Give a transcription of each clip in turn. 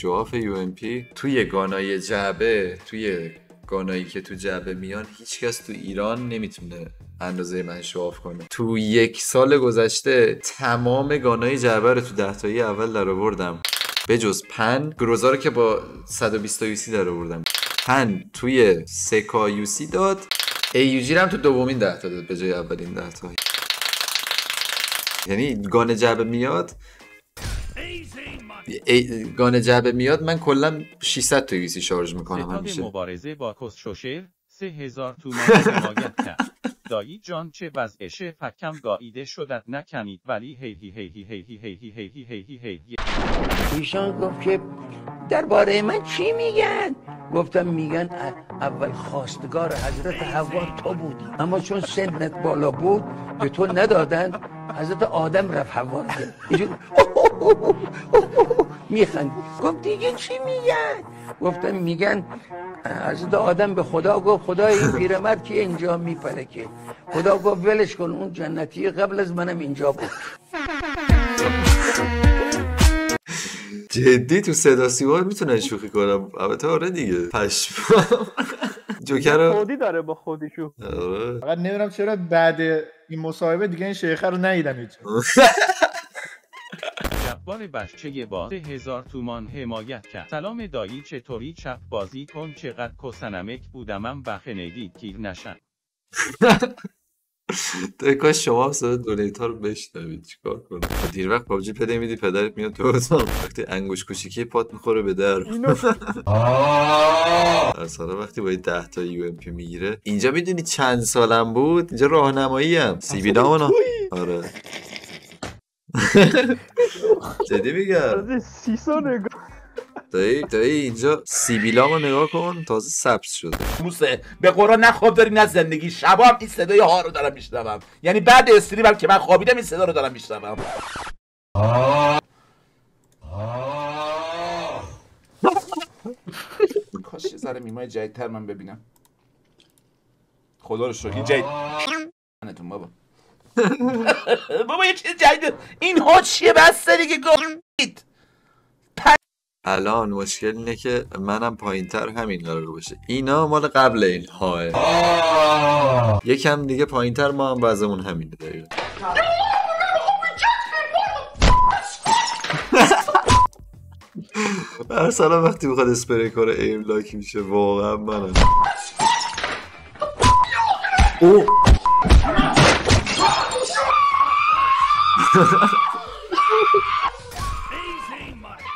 شواف یو توی گانای جعبه توی گانایی که تو جعبه میان هیچکس تو ایران نمی‌تونه اندازه من شواف کنه. تو یک سال گذشته تمام گانای جعبه رو تو دهتایی اول در آوردم به جز پن گروزا رو که با 120 یوسی در آوردم پن توی سکا یوسی داد. ایوجی هم تو دومین ده تا داد به جای اولین ده تا یعنی گان جعبه میاد گان جعبه میاد من کلا 600 تا یوسی شارژ می‌کنم همیشه مبارزه با کسشوشر سه هزار تومان حمایت کرد دایی جان چه وضعشه فکم گاییده شدت نکنید ولی هی هی هی هی هی هی هی هی هی هی هی هی ایشان گفت که درباره من چی میگن گفتم میگن اول خواستگار حضرت حوا تو بودی اما چون سنت بالا بود به تو ندادن حضرت آدم رفت حوا. اینجور میخند. گفت دیگه چی میگن؟ گفتم میگن حضرت آدم به خدا گفت خدا این پیرمرد که اینجا میپره که خدا گفت ولش کن اون جنتی قبل از منم اینجا بود. جدی تو صدا سیما می‌تونن شوخی کنم؟ البته آره دیگه. پشمام. جوکر رو خودی داره با خودیشو آره. فقط نمی‌دونم چرا بعد این مصاحبه دیگه این شیخه رو ندیدم هیچ جبار بشچه با هزار تومان حمایت کرد. سلام دایی چطوری؟ چپ بازی کن. چقدر کسنمک بودمم بخنیدید گیر نشن تو کاش شما هم صدا دونیت ها رو بشنوید. چیکار کنم؟ دیر وقت پابجی پده میدی پدرت میاد تو اتاق. وقتی انگوش کوچیکی پات می‌خوره به در. اصلا وقتی با یه 10 تا یو ام پی می‌گیره. اینجا می‌دونی چند سالم بود؟ اینجا راهنمایی هم سی بی آره. جدی میگم. از سیسو نگاه دایی دایی اینجا سیبیلامو نگاه کن تازه سبز شده. موسه به قرآن نه خواب داری نه زندگی. شبا هم این صدای ها رو دارم میشنوم. یعنی بعد استریمم که من خوابیدم این صدا رو دارم میشنوم. کاش یه ذره میمای جدیدتر من ببینم. خدا رو شکر. این جدید بابا. بابا یه چیز جدید. این ها چیه؟ بس دیگه. گفت الان مشکل اینه که منم پایین تر همین قرار باشه. اینا مال قبل این ها یکم دیگه پایین تر ما هم وضعمون همینه دقیقا. ارسلان وقتی می‌خواد اسپری کنه ایم لاک میشه. واقعا منم.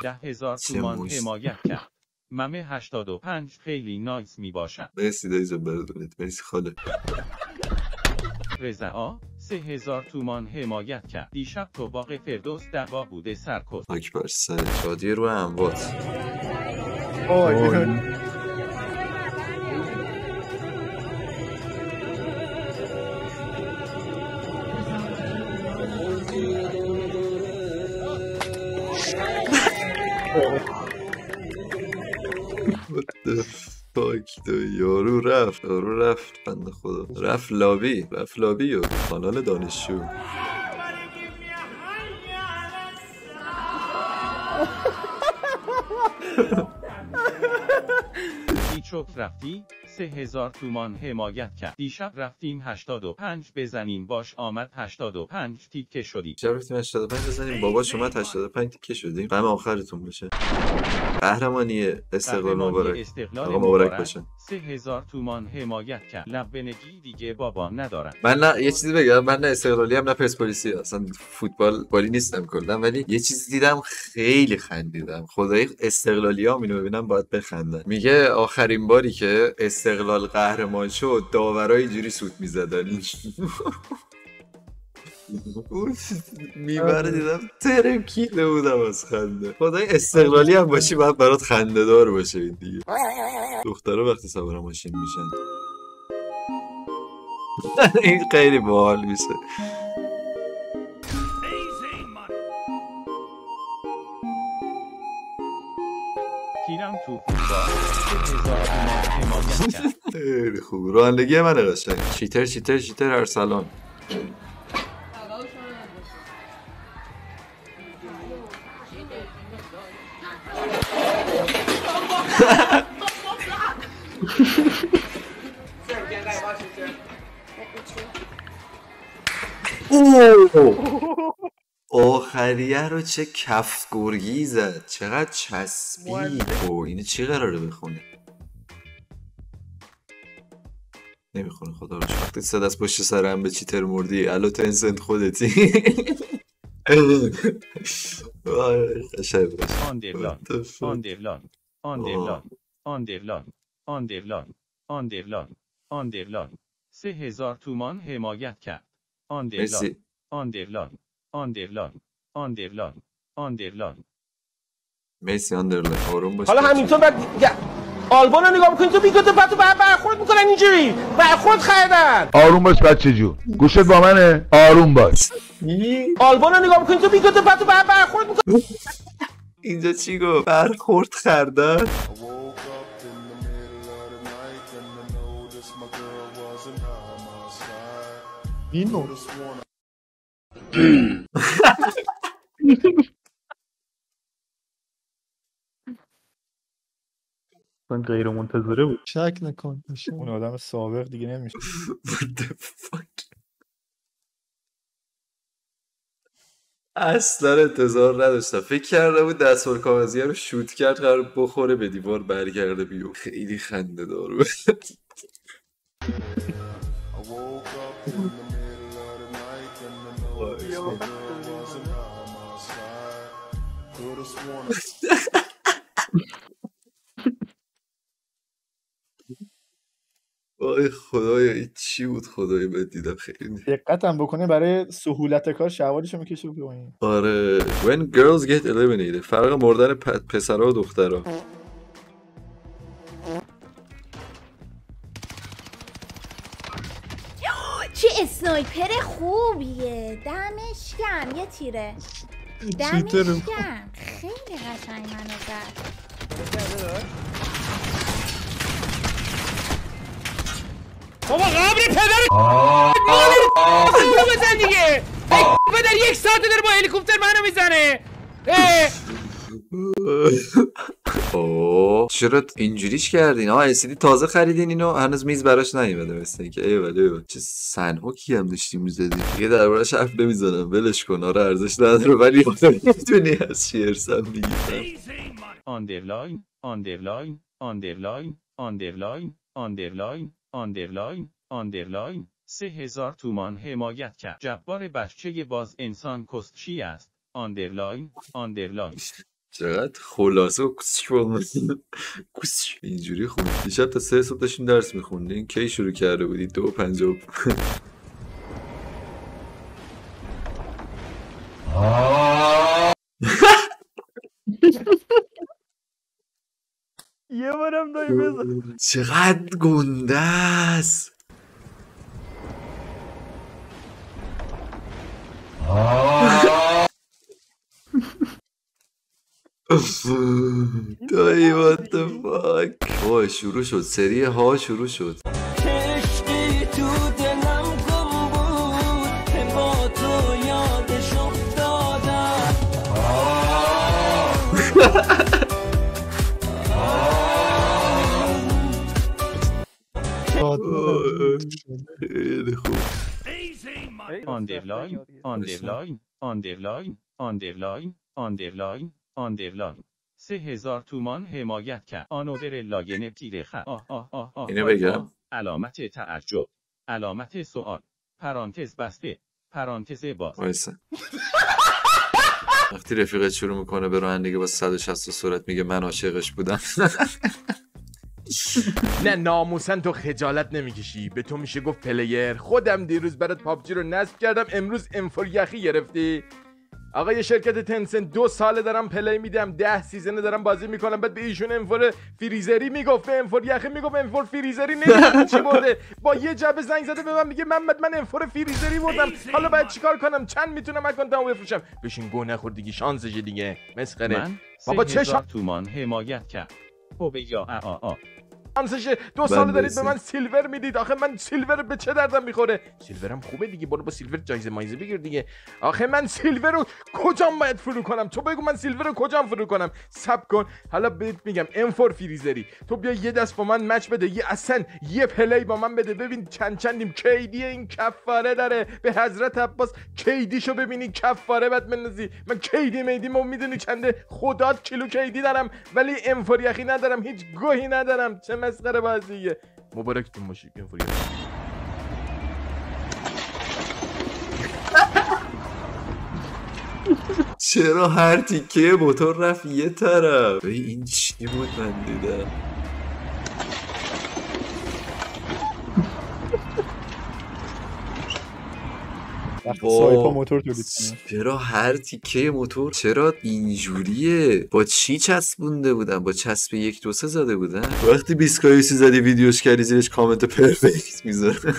ده هزار تومان. حمایت کرد. ممه 85 خیلی نایس می باشد مرسی دایی بردونید مرسی خاله. رضا سه هزار تومان حمایت کرد. دیشب تو باغ فردوس دعوا بوده سرکس خاک بر سر. شادی رو اموات فاک تو یارو رفت یارو رفت بنده خدا. رفت لابی رفت لابی و کانال دانشجو. دیچوک رفتی؟ هزار تومان حمایت کرد. دیشب رفتیم 85 بزنیم. باش آمد 85 تیکه شدی شب رفتیم 85 بزنیم. باباش اومد 85 تیکه شدیم غم آخرتون بشه. قهرمانی استقلال مبارک. استقلال آقا مبارک باشه. سه هزار تومان حمایت کرد. لبنگی دیگه بابا ندارم. من نه یه چیزی بگم. من نه استقلالی هم نه پرسپولیسی. اصلا فوتبال بالی نیستم کلا ولی یه چیزی دیدم خیلی خندیدم. خدای استقلالی هم اینو ببینم باید بخندن. میگه آخرین باری که استقلال قهرمان شد داورای اینجوری سوت می‌زدن. اون می‌بره دیدم ترکیده بودم از خنده. خدای استقلالی هم باشی باید برات خنده دار باشه این دیگه. دخترها وقتی سوار ماشین میشن. این خیلی باحال میشه. پیرم تو. خیلی خوب. رانندگی من قشنگ چیتر چیتر چیتر ارسلان. اوه. آخریه رو چه کف گرگی زد. چقدر چسبید. او اینه چی قراره بخونه؟ نمی‌خونه خدا رو. وقتی صد از پشت سرم به cheater مردی؟ الو Tencent خودتی. وای، قشنگ بود. underline What the fuck? underline underline underline underline آندرلاین آندرلاین سه هزار تومان حمایت کرد. آندرلاین مرسی. آندرلاین آندرلاین آندرلاین آندرلاین. مرسی آندرلاین. آروم باش. حالا همینطور بعد آلبان رو نگاه می‌کنی تو بیگوت بعد تو بر- برخورد می‌کنن اینجوری. برخورد خریدن. آروم باش بچه جون گوشت با منه. آروم باش. آلبان رو نگاه می‌کنی تو بیگوت بعد تو بر- برخورد می‌کنن اینجا چی گفت؟ برخورد خردن اینو اصلا غیر منتظره بود. شک نکن اون آدم سابق دیگه نمیشه. What the fuck اصلا انتظار نداشتم. فکر کرده بود دستمال کاغذیه رو شوت کرد قرار بخوره به دیوار برگرده بیو خیلی خنده دار بود. وای خدایا چی بود خدای بد دیدم؟ خیلی دقتم بکنه برای سهولت کار شوالشو می‌کشه پایین. آره. When girls get eliminated فرق مردن پسرها و دخترها چه اسنایپر خوبیه. دمش گرم. یه تیره. دمش. گرم. خیلی قشنگ منو زد. بابا قبر پدر مادر بزن دیگه. پدر یک ساعت داره با هلیکوپتر منو می‌زنه. اوه چرا اینجوریش کردین آه اسیدی تازه خریدین اینو هنوز میز براش نیومده مثل اینکه ایول ایول چه سنهوکی هم داشتی می‌زدی دیگه دربارش حرف نمی‌زنم ولش کن آره ارزش نداره ولی آدم می‌تونی از چی ارسم می‌گیرم آندرلاین آندرلاین آندرلاین آندرلاین آندرلاین آندرلاین آندرلاین سه هزار تومان حمایت کرد جبار بچه باز انسان کستچی است آندرلاین آندرلاین چقدر خلاصه و کسش. اینجوری خون. دیشب تا سه صبح داشتیم درس میخوندیم. کی شروع کرده بودی؟ دو و- یه بارم داری بزن. چقدر گنده است. دایی what the fuck? وای شروع شد. سری ها شروع شد. کشتی تو دلم گم بود که با تو یادش افتادم. خیلی خوب. underline underline underline underline underline underline سه هزار تومان حمایت کرد. آنوور لاگن تیره خ آه آه آه آه اینو بگم؟ علامت تعجب. علامت سوال پرانتز بسته. پرانتز باز. وایسا. وقتی رفیقت شروع می‌کنه به رانندگی با 160 سرعت میگه من عاشقش بودم. نه ناموسن تو خجالت نمی‌کشی. به تو میشه گفت player. خودم دیروز برات PUBG رو نصب کردم. امروز M4 یخی گرفتی. آقا به شرکت Tencent دو ساله دارم play میدم ده season ه دارم بازی می‌کنم. بعد به ایشون M4 فریزری می‌گفت به M4 یخی می‌گفت M4 فریزری نمی‌دونم چی برده با یه جعبه زنگ زده به من میگه محمد من M4 فریزری بردم. حالا باید چیکار کنم؟ چند می‌تونم account مو بفروشم؟ بشین گو نخور دیگه شانسشه دیگه. مسخره. بابا چه تومان حمایت کرد خب یا آ آ آ. شانسشه دو سال بنده دارید به. من silver می‌دید. آخه من silver به چه دردم می‌خوره؟ silver م خوبه دیگه. برو با silver جایزه مایزه بگیر دیگه. آخه من silver رو کجام باید فرو کنم؟ تو بگو من silver رو کجام فرو کنم؟ صبر کن. حالا بهت میگم M4 فریزری. تو بیا یه دست با من match بده. یه اصلا یه play با من بده. ببین چند چندیم KD این کفاره داره. به حضرت عباس KD شو ببینی. کفاره بعد بندازی. من KD ما می‌دونی چنده؟ خدات کیلو KD دارم. ولی M4 یخی ندارم. هیچ گوهی ندارم. چه مسخره بازیه مبارکتون باشه M4 یخی چرا هر تیکه موتور رفت یه طرف؟ ای این چی بود من دیدم؟ سایپا موتور تولید چرا هر تیکه موتور؟ چرا اینجوریه؟ با چی چسبونده بودن؟ با چسب یک دو سه زده بودن؟ وقتی بیسکایوسی زدی ویدیوش کردی زیرش کامنت پرفکت می‌ذاره.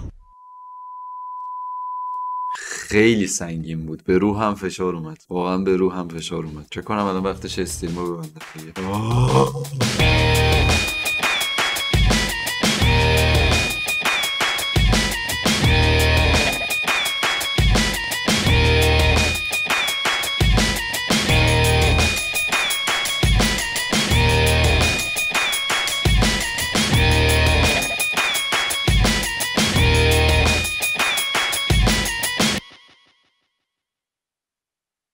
خیلی سنگین بود. به روح هم فشار اومد. واقعا به روح هم فشار اومد. چه کنم الان وقتش استریمو ببندم دیگه.